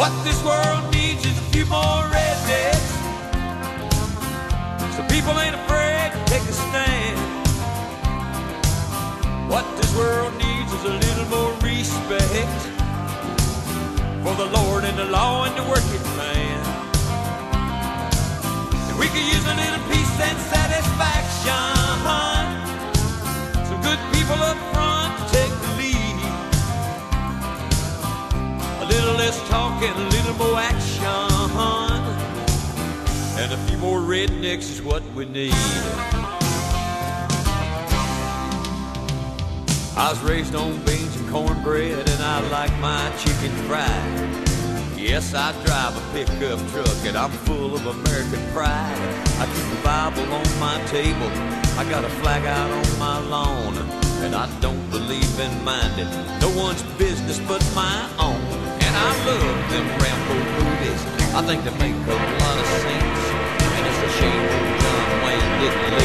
What this world needs is a few more rednecks. So people ain't afraid to take a stand. What this world needs is a little more respect for the Lord and the law and the working man. And we could use a little peace and satisfaction. Less talk and a little more action. And a few more rednecks is what we need. I was raised on beans and cornbread, and I like my chicken fried. Yes, I drive a pickup truck, and I'm full of American pride. I keep the Bible on my table, I got a flag out on my lawn, and I don't believe in minding no one's business but my. I love them Rambo movies, I think they make a lot of sense. And it's a shame John Wayne didn't